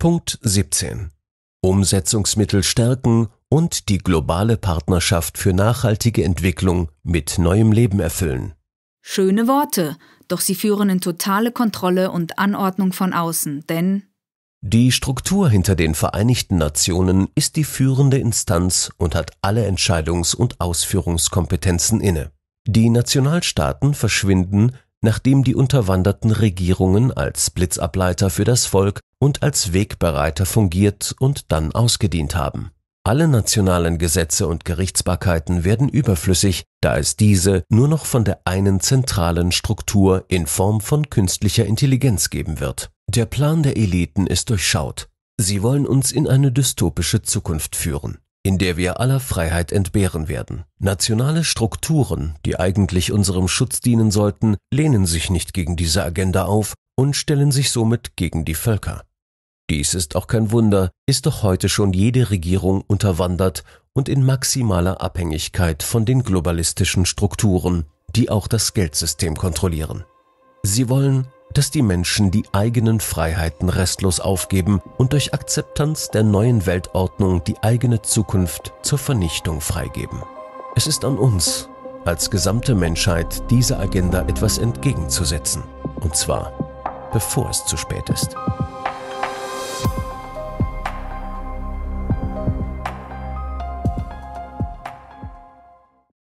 Punkt 17. Umsetzungsmittel stärken und die globale Partnerschaft für nachhaltige Entwicklung mit neuem Leben erfüllen. Schöne Worte, doch sie führen in totale Kontrolle und Anordnung von außen, denn Die Struktur hinter den Vereinigten Nationen ist die führende Instanz und hat alle Entscheidungs- und Ausführungskompetenzen inne. Die Nationalstaaten verschwinden, nachdem die unterwanderten Regierungen als Blitzableiter für das Volk und als Wegbereiter fungiert und dann ausgedient haben. Alle nationalen Gesetze und Gerichtsbarkeiten werden überflüssig, da es diese nur noch von der einen zentralen Struktur in Form von künstlicher Intelligenz geben wird. Der Plan der Eliten ist durchschaut. Sie wollen uns in eine dystopische Zukunft führen, in der wir aller Freiheit entbehren werden. Nationale Strukturen, die eigentlich unserem Schutz dienen sollten, lehnen sich nicht gegen diese Agenda auf und stellen sich somit gegen die Völker. Dies ist auch kein Wunder, ist doch heute schon jede Regierung unterwandert und in maximaler Abhängigkeit von den globalistischen Strukturen, die auch das Geldsystem kontrollieren. Sie wollen, dass die Menschen die eigenen Freiheiten restlos aufgeben und durch Akzeptanz der neuen Weltordnung die eigene Zukunft zur Vernichtung freigeben. Es ist an uns, als gesamte Menschheit, dieser Agenda etwas entgegenzusetzen. Und zwar, bevor es zu spät ist.